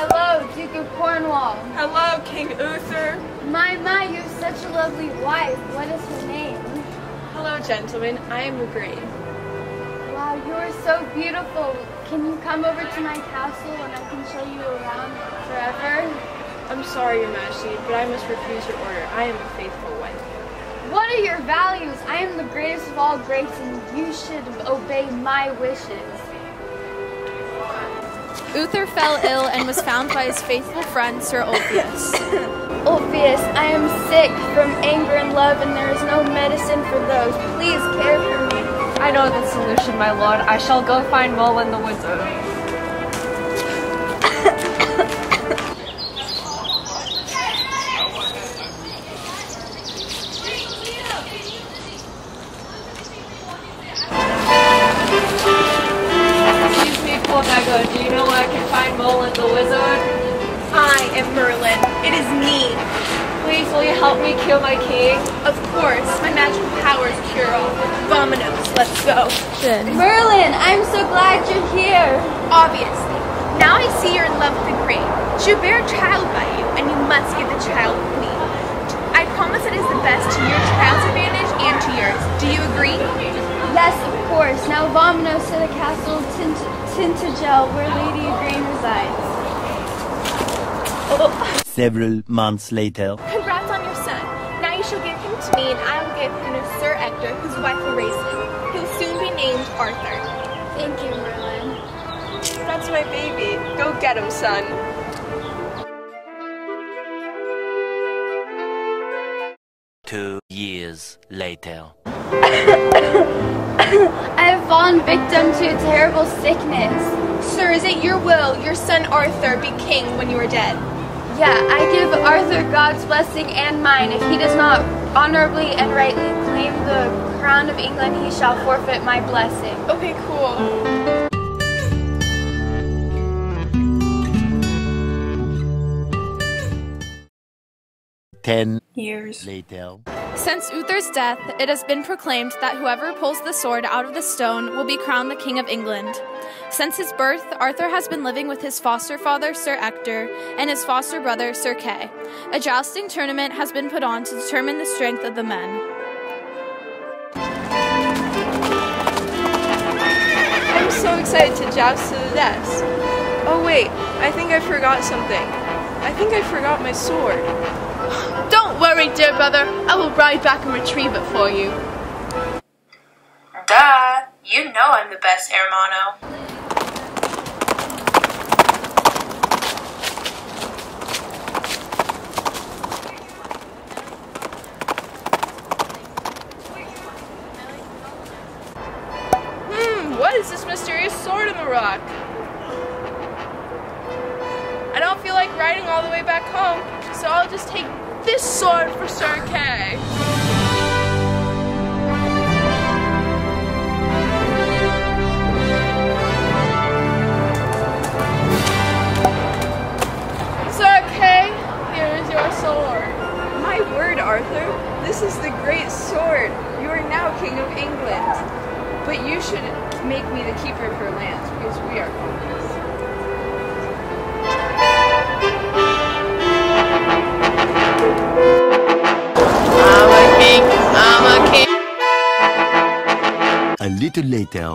Hello, Duke of Cornwall. Hello, King Uther. My, my, you're such a lovely wife. What is her name? Hello, gentlemen. I am Igraine. Wow, you're so beautiful. Can you come over to my castle and I can show you around forever? I'm sorry, Your Majesty, but I must refuse your order. I am a faithful wife. What are your values? I am the greatest of all greats and you should obey my wishes. Uther fell ill and was found by his faithful friend Sir Ulfius. Ulfius, I am sick from anger and love and there is no medicine for those. Please care for me. I know the solution, my lord. I shall go find Merlin the wizard. Can find Merlin the wizard? I am Merlin. It is me. Please, will you help me kill my king? Of course, my magical powers cure all. Vominos, let's go. Good. Merlin, I'm so glad you're here. Obviously. Now I see you're in love with the great. Will bear a child by you, and you must give the child to me. I promise it is the best to your child's advantage and to yours. Do you agree? Yes, of course. Now Vominos to the castle Tint- Tintagel where Lady Igraine resides. Several months later. Congrats on your son. Now you shall give him to me, and I will give him to Sir Ector, whose wife will raise him. He will soon be named Arthur. Thank you, Merlin. That's my baby. Go get him, son. Two years later. I have fallen victim to a terrible sickness. Sir, is it your will your son Arthur be king when you are dead? Yeah, I give Arthur God's blessing and mine. If he does not honorably and rightly claim the crown of England, he shall forfeit my blessing. Okay, cool. Ten Years. later. Since Uther's death, it has been proclaimed that whoever pulls the sword out of the stone will be crowned the King of England. Since his birth, Arthur has been living with his foster father, Sir Ector, and his foster brother, Sir Kay. A jousting tournament has been put on to determine the strength of the men. I'm so excited to joust to the death. Oh wait, I think I forgot something. I think I forgot my sword. Don't worry, dear brother. I will ride back and retrieve it for you. Duh. You know I'm the best, hermano. A little later.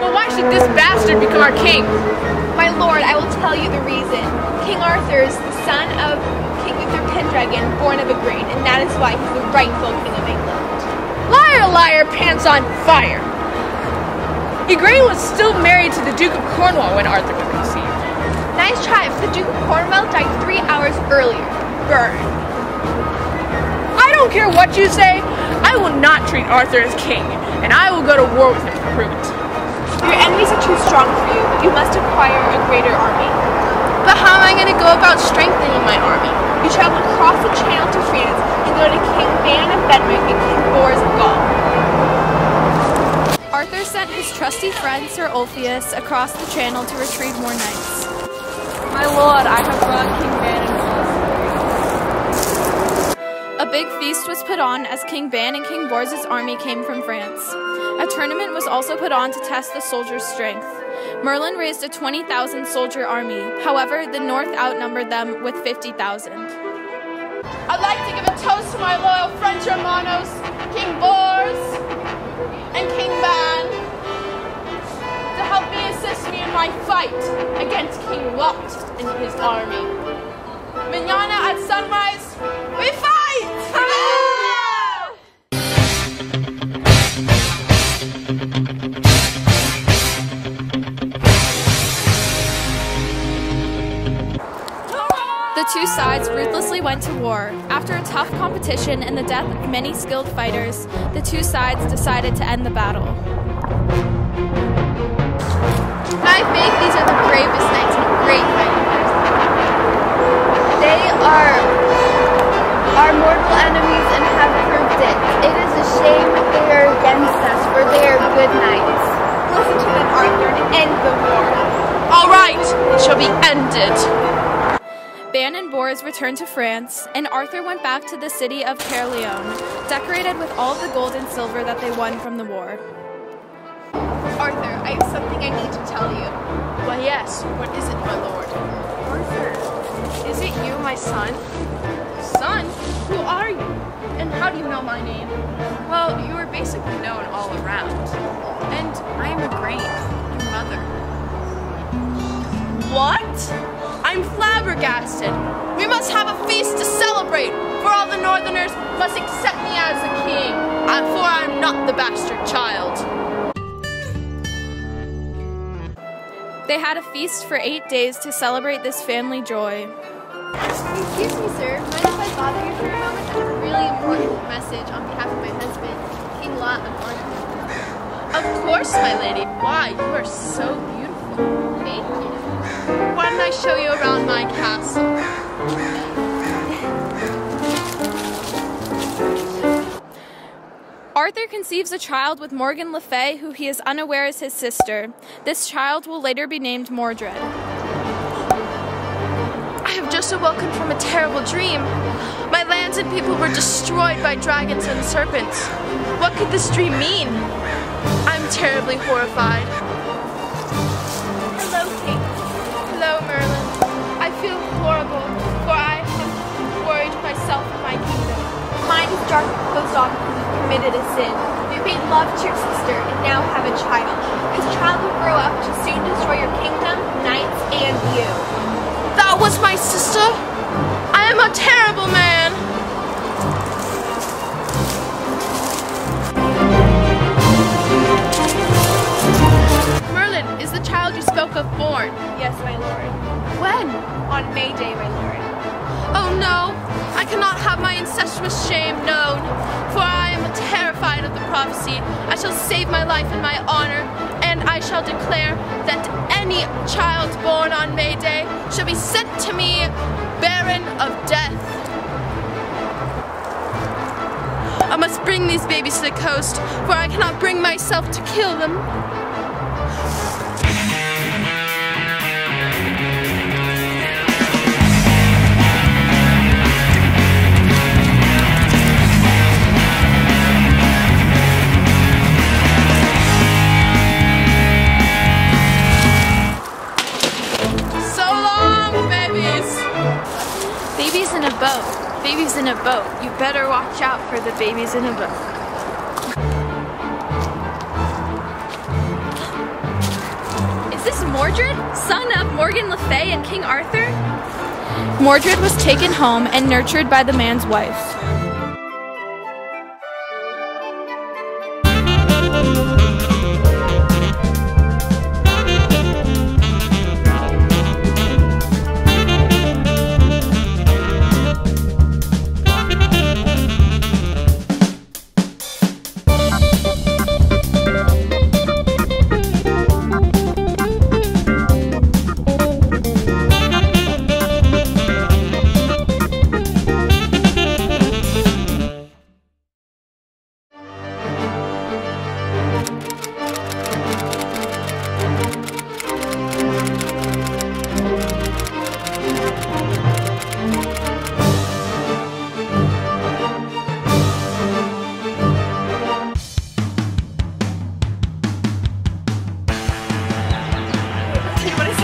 Well, why should this bastard become our king? My lord, I will tell you the reason. King Arthur is the son of King Uther Pendragon, born of Igraine, and that is why he's the rightful king of England. Liar, liar, pants on fire! Igraine was still married to the Duke of Cornwall when Arthur was conceived. Nice try, but the Duke of Cornwall died three hours earlier. Burn. I don't care what you say. I will not treat Arthur as king, and I will go to war with him to prove it. Your enemies are too strong for you. You must acquire a greater army. But how am I going to go about strengthening my army? You travel across the channel to France and go to King Ban of Benwick and King Bors of Gaul. Arthur sent his trusty friend Sir Ulfius across the channel to retrieve more knights. My lord, I have feast was put on as King Ban and King Bors' army came from France. A tournament was also put on to test the soldiers' strength. Merlin raised a 20,000 soldier army. However, the North outnumbered them with 50,000. I'd like to give a toast to my loyal French hermanos, King Bors and King Ban, to help me assist me in my fight against King Lot and his army. Manana at sunrise, The two sides ruthlessly went to war. After a tough competition and the death of many skilled fighters, the two sides decided to end the battle. I think these are the bravest knights and great fighters. They are our mortal enemies and have proved it. It is a shame they are against us, for they are good knights. Listen to them, Arthur, and end the war. All right, it shall be ended. Ban and Bors returned to France, and Arthur went back to the city of Caerleon, decorated with all the gold and silver that they won from the war. Arthur, I have something I need to tell you. Why, yes. What is it, my lord? Arthur, is it you, my son? Son? Who are you? And how do you know my name? Well, you are basically known all around. And I am Igraine, your mother. What? I'm flabbergasted. We must have a feast to celebrate, for all the Northerners must accept me as a king, for I'm not the bastard child. They had a feast for eight days to celebrate this family joy. Excuse me, sir. Mind if I bother you for a moment? I have a really important message on behalf of my husband, King Lot of Orkney. Of course, my lady. Why, you are so beautiful. Thank you. I show you around my castle? Arthur conceives a child with Morgan Le Fay, who he is unaware is his sister. This child will later be named Mordred. I have just awoken from a terrible dream. My lands and people were destroyed by dragons and serpents. What could this dream mean? I'm terribly horrified. Committed a sin. You made love to your sister and now have a child. This child will grow up to soon destroy your kingdom, knights, and you. That was my sister? I am a terrible man. Merlin, is the child you spoke of born? Yes, my lord. When? On May Day, my lord. Oh no, I cannot have my incestuous shame known, for I am terrified of the prophecy. I shall save my life and my honor, and I shall declare that any child born on May Day shall be sent to me barren of death. I must bring these babies to the coast, for I cannot bring myself to kill them. Better watch out for the babies in a book. Is this Mordred, son of Morgan Le Fay and King Arthur? Mordred was taken home and nurtured by the man's wife.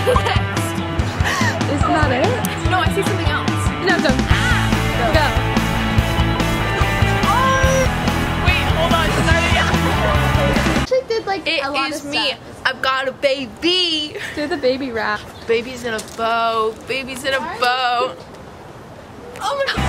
Isn't that it? No, I see something else. No, ah. go. Go. Wait, hold on. Actually did like It a lot is of me. stuff. I've got a baby. Do the baby rap. Baby's in a boat. Baby's in a boat. Oh my god.